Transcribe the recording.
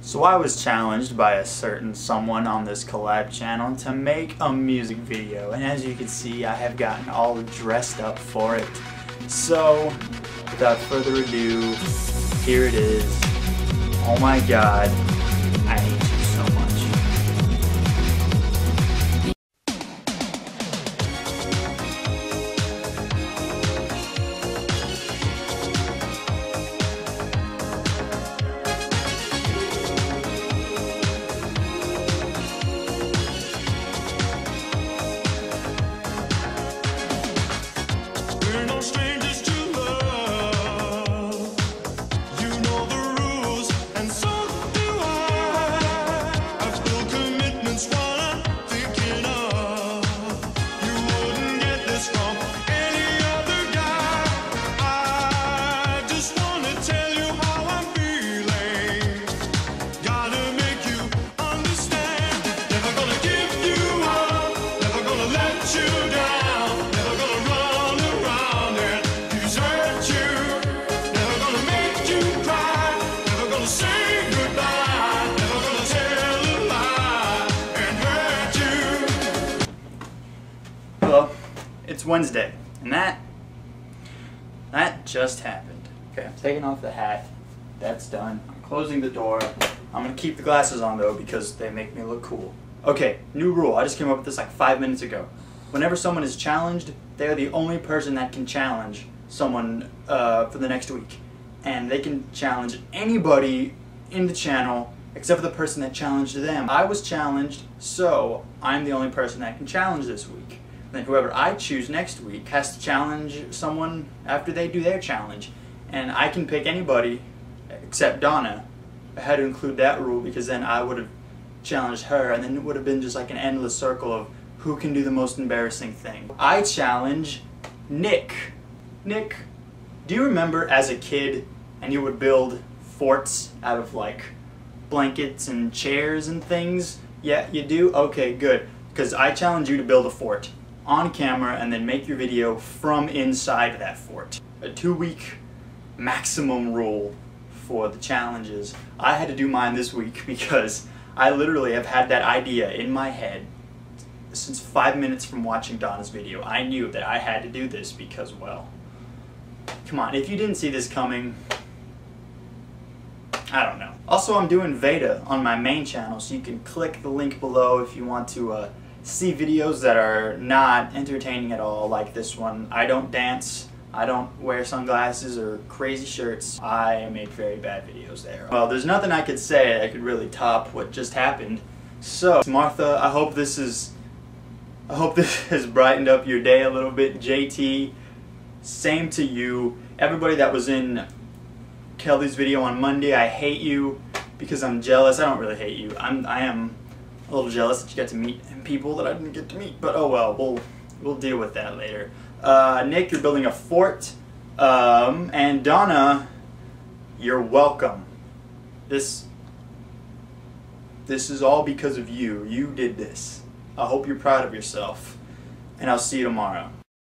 So I was challenged by a certain someone on this collab channel to make a music video and as you can see I have gotten all dressed up for it. So without further ado, here it is. Oh my god, I it's Wednesday, and that that just happened. Okay, I'm taking off the hat. That's done. I'm closing the door. I'm gonna keep the glasses on though because they make me look cool. Okay, new rule. I just came up with this like five minutes ago. Whenever someone is challenged, they're the only person that can challenge someone uh, for the next week, and they can challenge anybody in the channel except for the person that challenged them. I was challenged, so I'm the only person that can challenge this week. Then whoever I choose next week has to challenge someone after they do their challenge. And I can pick anybody except Donna. I had to include that rule because then I would have challenged her and then it would have been just like an endless circle of who can do the most embarrassing thing. I challenge Nick. Nick, do you remember as a kid and you would build forts out of like blankets and chairs and things? Yeah, you do? Okay, good. Because I challenge you to build a fort on camera and then make your video from inside that fort. A two week maximum rule for the challenges. I had to do mine this week because I literally have had that idea in my head since five minutes from watching Donna's video. I knew that I had to do this because, well, come on, if you didn't see this coming, I don't know. Also, I'm doing Veda on my main channel, so you can click the link below if you want to uh, see videos that are not entertaining at all, like this one. I don't dance, I don't wear sunglasses or crazy shirts. I make very bad videos there. Well, there's nothing I could say that could really top what just happened. So, Martha, I hope this is, I hope this has brightened up your day a little bit. JT, same to you. Everybody that was in Kelly's video on Monday. I hate you because I'm jealous. I don't really hate you. I'm I am a little jealous that you got to meet people that I didn't get to meet. But oh well, we'll we'll deal with that later. Uh, Nick, you're building a fort, um, and Donna, you're welcome. This this is all because of you. You did this. I hope you're proud of yourself, and I'll see you tomorrow.